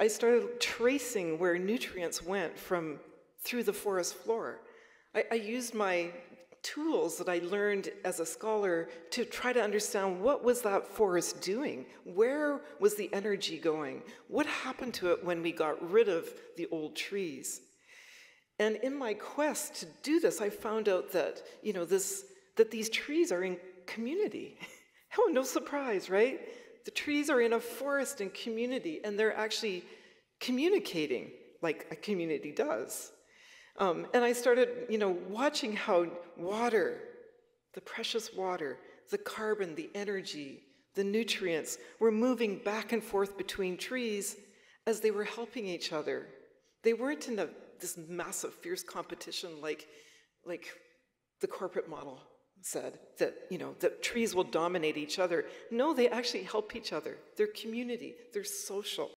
I started tracing where nutrients went from through the forest floor. I, I used my tools that I learned as a scholar to try to understand what was that forest doing? Where was the energy going? What happened to it when we got rid of the old trees? And in my quest to do this, I found out that, you know, this, that these trees are in community. oh, no surprise, right? The trees are in a forest and community, and they're actually communicating like a community does. Um, and I started, you know, watching how water, the precious water, the carbon, the energy, the nutrients were moving back and forth between trees as they were helping each other. They weren't in a, this massive, fierce competition like, like the corporate model said, that, you know, that trees will dominate each other. No, they actually help each other. They're community, they're social.